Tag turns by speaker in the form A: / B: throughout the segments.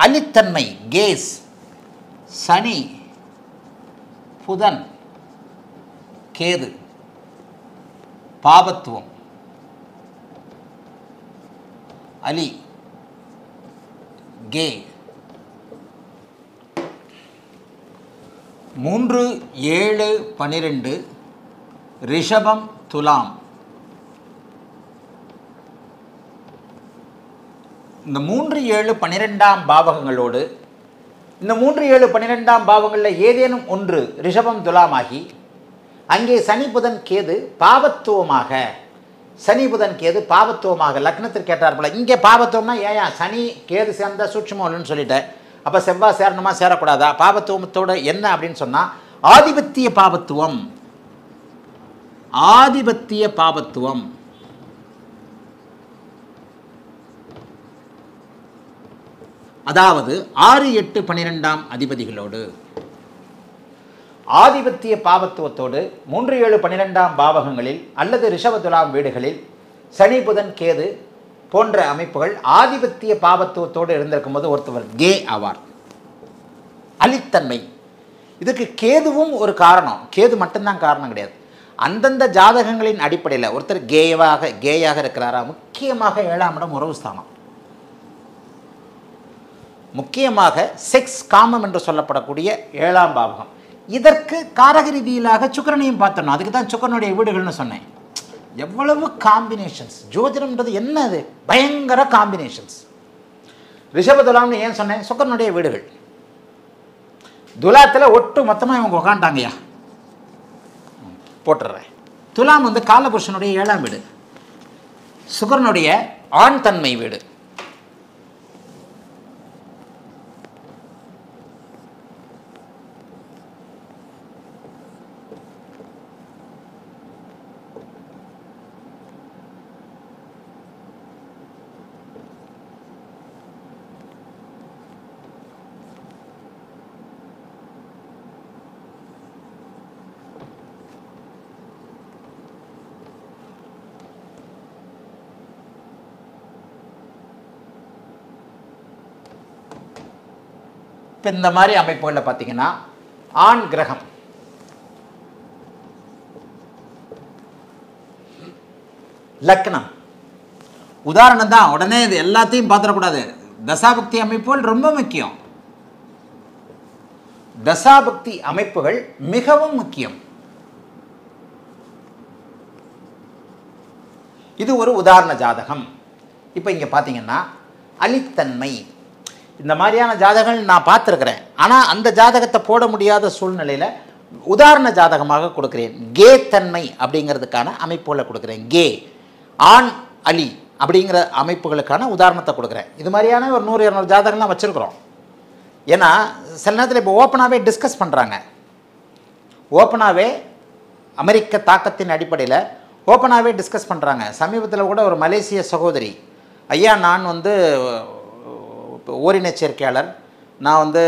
A: அலித்தன்மை case சனி புதன் கேது பாபத்துவம் அலி K மூன்று ஏழு பனிரெண்டு ரிஷபம் துலாம். இந்த மூன்று ஏழு பன்னிரெண்டாம் பாவகங்களோடு இந்த மூன்று ஏழு பன்னிரெண்டாம் பாவங்களில் ஏதேனும் ஒன்று ரிஷபம் துலாமாகி அங்கே சனி புதன் கேது பாவத்துவமாக சனி புதன் கேது பாவத்துவமாக லக்னத்திற்கு கேட்டார்போல இங்கே பாவத்துவம்னா ஏன்? சனி கேது சேர்ந்த சூட்சமோல்னு சொல்லிட்டேன். அப்போ செவ்வாய் சேரணுமா? சேரக்கூடாதா? பாபத்துவத்தோட என்ன அப்படின்னு சொன்னால் ஆதிபத்திய பாபத்துவம். ஆதிபத்திய பாபத்துவம். அதாவது ஆறு எட்டு பன்னிரெண்டாம் அதிபதிகளோடு. ஆதிபத்திய பாவத்துவத்தோடு மூன்று ஏழு பன்னிரெண்டாம் பாவகங்களில் அல்லது ரிஷபதுலாம் வீடுகளில் சனி புதன் கேது போன்ற அமைப்புகள் ஆதிபத்திய பாவத்துவத்தோடு இருந்திருக்கும் போது ஒருத்தவர் கே ஆவார். அலித்தன்மை இதுக்கு கேதுவும் ஒரு காரணம். கேது மட்டும்தான் காரணம் கிடையாது. அந்தந்த ஜாதகங்களின் அடிப்படையில் ஒருத்தர் கேயவாக கேயாக இருக்கிறாரா? முக்கியமாக ஏழாம் இடம் உறவு ஸ்தானம். முக்கியமாக செக்ஸ் காமம் என்று சொல்லப்படக்கூடிய ஏழாம் பாவகம். இதற்கு காரக ரீதியிலாக சுக்கரனையும் பார்த்தணும் அதுக்கு தான் சுக்கரனுடைய வீடுகள்னு சொன்னேன். எவ்வளவு காம்பினேஷன்ஸ் ஜோதிடம்ன்றது என்ன அது? பயங்கர காம்பினேஷன்ஸ் ரிஷபதுலாம்னு ஏன் சொன்னேன்? சுக்கரனுடைய வீடுகள். துலாத்தில் ஒட்டு மொத்தமாக இவங்க உக்காண்டாங்கய்யா போட்டுடுறேன் துலாம் வந்து காலபுருஷனுடைய ஏழாம் வீடு. சுக்கரனுடைய ஆண் தன்மை வீடு. இப்போ இந்த மாதிரி அமைப்புகளில் பார்த்தீங்கன்னா ஆண் கிரகம். லக்னம். உதாரணம் தான் உடனே இது எல்லாத்தையும் பார்த்துடக்கூடாது தசாபக்தி அமைப்புகள் ரொம்ப முக்கியம். தசாபக்தி அமைப்புகள் மிகவும் முக்கியம். இது ஒரு உதாரண ஜாதகம். இப்போ இங்கே பார்த்தீங்கன்னா அலித்தன்மை இந்த மாதிரியான ஜாதகங்கள் நான் பார்த்துருக்குறேன். ஆனால் அந்த ஜாதகத்தை போட முடியாத சூழ்நிலையில் உதாரண ஜாதகமாக கொடுக்குறேன். கே தன்மை அப்படிங்கிறதுக்கான அமைப்புகளை கொடுக்குறேன். கே. ஆண் அலி அப்படிங்கிற அமைப்புகளுக்கான உதாரணத்தை கொடுக்குறேன். இது மாதிரியான ஒரு நூறு இரநூறு ஜாதகம்லாம் வச்சுருக்குறோம். ஏன்னா சில நேரத்தில் இப்போ ஓப்பனாகவே டிஸ்கஸ் பண்ணுறாங்க ஓப்பனாகவே அமெரிக்க தாக்கத்தின் அடிப்படையில் ஓப்பனாகவே டிஸ்கஸ் பண்ணுறாங்க சமீபத்தில் கூட ஒரு மலேசிய சகோதரி ஐயா நான் வந்து ஓரின சேர்க்கையாளர். நான் வந்து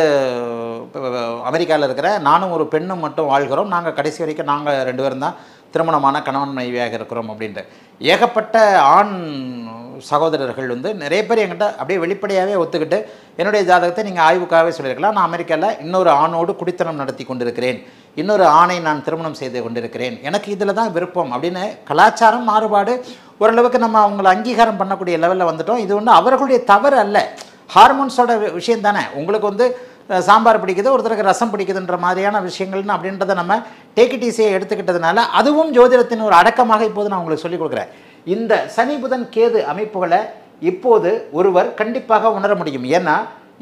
A: அமெரிக்காவில் இருக்கிறேன் நானும் ஒரு பெண்ணும் மட்டும் வாழ்கிறோம். நாங்கள் கடைசி வரைக்கும் நாங்கள் ரெண்டு பேரும் தான் திருமணமான கணவன் மனைவியாக இருக்கிறோம் அப்படின்ட்டு. ஏகப்பட்ட ஆண் சகோதரர்கள் வந்து நிறைய பேர் என்கிட்ட அப்படியே வெளிப்படையாகவே ஒத்துக்கிட்டு என்னுடைய ஜாதகத்தை நீங்கள் ஆய்வுக்காகவே சொல்லியிருக்கலாம். நான் அமெரிக்காவில் இன்னொரு ஆணோடு குடித்தனம் நடத்தி கொண்டிருக்கிறேன். இன்னொரு ஆணை நான் திருமணம் செய்து கொண்டிருக்கிறேன். எனக்கு இதில் தான் விருப்பம் அப்படின்னு கலாச்சாரம் மாறுபாடு ஓரளவுக்கு நம்ம அவங்கள அங்கீகாரம் பண்ணக்கூடிய லெவலில் வந்துட்டோம். இது ஒன்று அவர்களுடைய தவறு அல்ல. ஹார்மோன்ஸோட விஷயம் தானே? உங்களுக்கு வந்து சாம்பார் பிடிக்குது ஒருத்தருக்கு ரசம் பிடிக்குதுன்ற மாதிரியான விஷயங்கள்னு அப்படின்றத நம்ம டேக்கிட்டீஸியை எடுத்துக்கிட்டதுனால அதுவும் ஜோதிடத்தின் ஒரு அடக்கமாக இப்போது நான் உங்களுக்கு சொல்லிக் கொடுக்குறேன். இந்த சனி புதன் கேது அமைப்புகளை இப்போது ஒருவர் கண்டிப்பாக உணர முடியும். ஏன்னா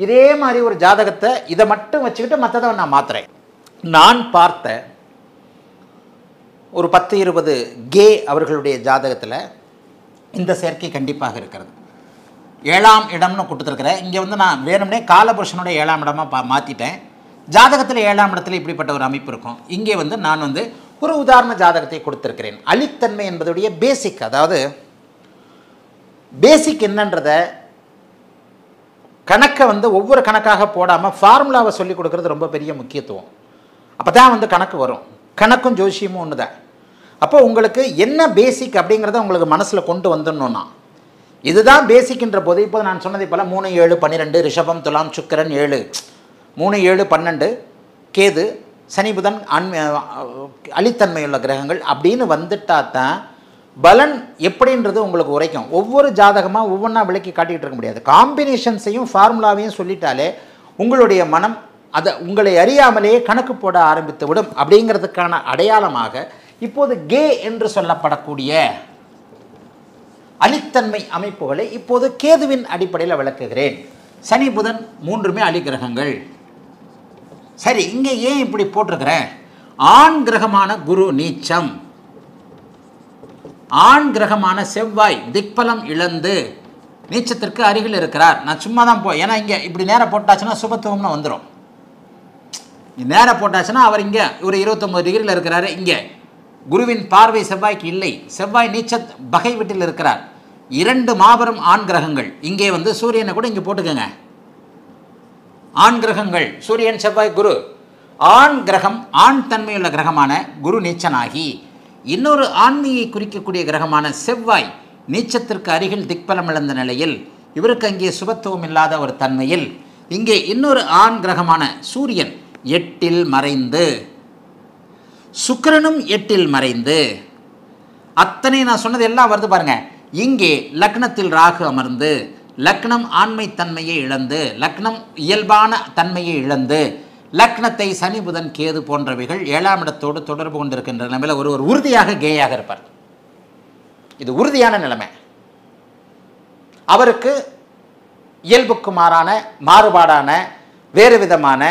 A: இதே மாதிரி ஒரு ஜாதகத்தை இதை மட்டும் வச்சுக்கிட்டு மற்றதை நான் மாத்துறேன். நான் பார்த்த ஒரு பத்து இருபது கே அவர்களுடைய ஜாதகத்தில் இந்த சேர்க்கை கண்டிப்பாக இருக்கிறது. ஏழாம் இடம்னு கொடுத்துருக்குறேன் இங்கே வந்து நான் வேணும்னே காலபுருஷனுடைய ஏழாம் இடமாக பா மாற்றிட்டேன் ஜாதகத்தில் ஏழாம் இடத்துல இப்படிப்பட்ட ஒரு அமைப்பு இருக்கும். இங்கே வந்து நான் வந்து ஒரு உதாரண ஜாதகத்தை கொடுத்துருக்கிறேன். அழித்தன்மை என்பதுடைய பேசிக் அதாவது பேசிக் என்னன்றத கணக்கை வந்து ஒவ்வொரு கணக்காக போடாமல் ஃபார்முலாவை சொல்லி கொடுக்கறது ரொம்ப பெரிய முக்கியத்துவம். அப்போ தான் வந்து கணக்கு வரும். கணக்கும் ஜோசியமும் ஒன்று தான் அப்போ உங்களுக்கு என்ன பேசிக் அப்படிங்கிறத உங்களுக்கு மனசில் கொண்டு வந்துடணும்னா இதுதான் பேசிக்கின்ற போது இப்போ நான் சொன்னதை போல் மூணு ஏழு பன்னிரெண்டு ரிஷபம் துலாம் சுக்கிரன் ஏழு. மூணு ஏழு பன்னெண்டு கேது சனி புதன் அன்மை அழித்தன்மையுள்ள கிரகங்கள். அப்படின்னு வந்துட்டா தான் பலன் எப்படின்றது உங்களுக்கு உரைக்கும். ஒவ்வொரு ஜாதகமாக ஒவ்வொன்றா விளக்கி காட்டிகிட்டு இருக்க முடியாது. காம்பினேஷன்ஸையும் ஃபார்முலாவையும் சொல்லிட்டாலே உங்களுடைய மனம் அதை உங்களை அறியாமலேயே கணக்கு போட ஆரம்பித்து விடும். அப்படிங்கிறதுக்கான அடையாளமாக இப்போது கே என்று சொல்லப்படக்கூடிய அலித்தன்மை அமைப்புகளை இப்போது கேதுவின் அடிப்படையில் விளக்குகிறேன். சனி புதன் மூன்றுமே அலிகிரகங்கள் சரி இங்கே ஏன் இப்படி போட்டிருக்கிறேன்? ஆண் கிரகமான குரு நீச்சம். ஆண் கிரகமான செவ்வாய் திக்பலம் இழந்து நீச்சத்திற்கு அருகில் இருக்கிறார். நான் சும்மா தான் போ ஏன்னா இங்கே இப்படி நேரம் போட்டாச்சுன்னா சுபத்துவம்னு வந்துடும் நேரம் போட்டாச்சுன்னா அவர் இங்கே ஒரு இருபத்தொம்பது டிகிரியில் இருக்கிறாரு இங்கே. குருவின் பார்வை செவ்வாய்க்கு இல்லை. செவ்வாய் நீச்ச பகை வீட்டில் இருக்கிறார். இரண்டு மாபெரும் ஆண் கிரகங்கள். இங்கே வந்து சூரியனை கூட இங்கே போட்டுக்கோங்க. ஆண் கிரகங்கள். சூரியன் செவ்வாய் குரு. ஆண் கிரகம் ஆண் தன்மையுள்ள கிரகமான குரு நீச்சனாகி இன்னொரு ஆண்மையை குறிக்கக்கூடிய கிரகமான செவ்வாய் நீச்சத்திற்கு அருகில் திக்பலம் இழந்த நிலையில் இவருக்கு அங்கே சுபத்துவம் இல்லாத ஒரு தன்மையில் இங்கே இன்னொரு ஆண் கிரகமான சூரியன் எட்டில் மறைந்து சுக்கரனும் எட்டில் மறைந்து. அத்தனை நான் சொன்னது எல்லாம் வருது பாருங்க. இங்கே லக்னத்தில் ராகு அமர்ந்து லக்னம் ஆண்மை தன்மையை இழந்து லக்னம் இயல்பான தன்மையை இழந்து லக்னத்தை சனி புதன் கேது போன்றவைகள் ஏழாம் இடத்தோடு தொடர்பு கொண்டிருக்கின்ற நிலைமையில் ஒரு ஒரு உறுதியாக கேயாக இருப்பார். இது உறுதியான நிலைமை. அவருக்கு இயல்புக்கு மாறான மாறுபாடான வேறு விதமான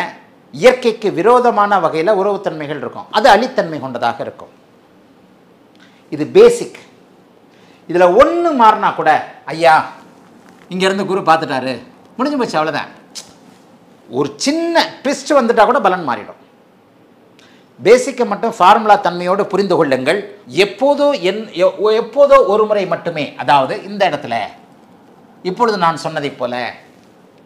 A: இயற்கைக்கு விரோதமான வகையில் உறவுத்தன்மைகள் இருக்கும். அது அழித்தன்மை கொண்டதாக இருக்கும். இது பேசிக் இதில் ஒன்று மாறினா கூட ஐயா இங்கேருந்து குரு பார்த்துட்டாரு. முடிஞ்சு போச்சு அவ்வளோதான் ஒரு சின்ன ட்விஸ்ட் வந்துட்டா கூட பலன் மாறிடும். பேசிக்கை மட்டும் ஃபார்முலா தன்மையோடு புரிந்து கொள்ளுங்கள். எப்போதோ என் எ- எப்போதோ ஒரு முறை மட்டுமே அதாவது இந்த இடத்துல இப்பொழுது நான் சொன்னதைப் போல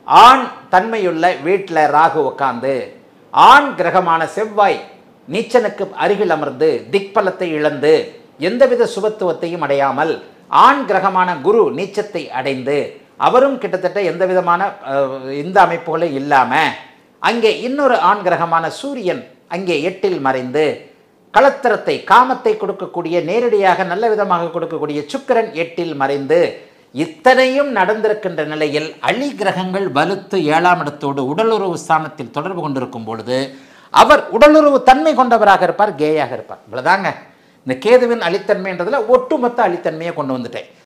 A: ஆண் தன்மையுள்ள வீட்டில் ராகு உட்காந்து ஆண் கிரகமான செவ்வாய் நீச்சனுக்கு அருகில் அமர்ந்து திக்பலத்தை இழந்து எந்தவித சுபத்துவத்தையும் அடையாமல் ஆண் கிரகமான குரு நீச்சத்தை அடைந்து அவரும் கிட்டத்தட்ட எந்த விதமான இந்த அமைப்புகளும் இல்லாமல் அங்கே இன்னொரு ஆண் கிரகமான சூரியன் அங்கே எட்டில் மறைந்து கலத்தரத்தை காமத்தை கொடுக்கக்கூடிய நேரடியாக நல்ல விதமாக கொடுக்கக்கூடிய சுக்கிரன் எட்டில் மறைந்து இத்தனையும் நடந்திருக்கின்ற நிலையில் அழி கிரகங்கள் வலுத்து ஏழாம் இடத்தோடு உடலுறவு ஸ்தானத்தில் தொடர்பு கொண்டிருக்கும் பொழுது அவர் உடலுறவு தன்மை கொண்டவராக இருப்பார் கேயாக இருப்பார். இவ்வளோதாங்க இந்த கேதுவின் அழித்தன்மைன்றதில் ஒட்டுமொத்த அழித்தன்மையை கொண்டு வந்துட்டேன்.